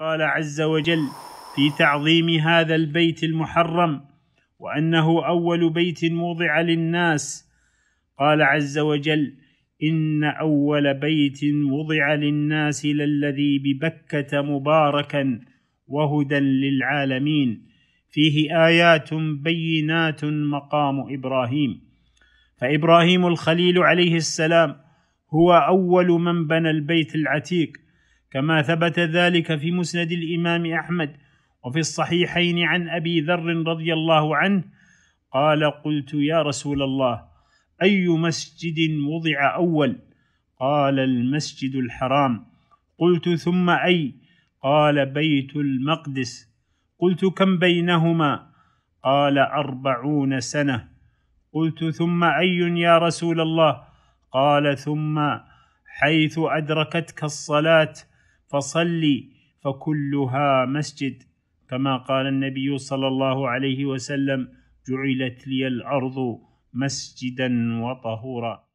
قال عز وجل في تعظيم هذا البيت المحرم وأنه أول بيت وضع للناس. قال عز وجل إن أول بيت وضع للناس للذي ببكة مباركا وهدى للعالمين. فيه آيات بينات مقام إبراهيم. فإبراهيم الخليل عليه السلام هو أول من بنى البيت العتيق. كما ثبت ذلك في مسند الإمام أحمد وفي الصحيحين عن أبي ذر رضي الله عنه قال قلت يا رسول الله أي مسجد وضع أول؟ قال المسجد الحرام. قلت ثم أي؟ قال بيت المقدس. قلت كم بينهما؟ قال أربعون سنة. قلت ثم أي يا رسول الله؟ قال ثم حيث أدركتك الصلاة فصلي فكلها مسجد. كما قال النبي صلى الله عليه وسلم جعلت لي الأرض مسجدا وطهورا.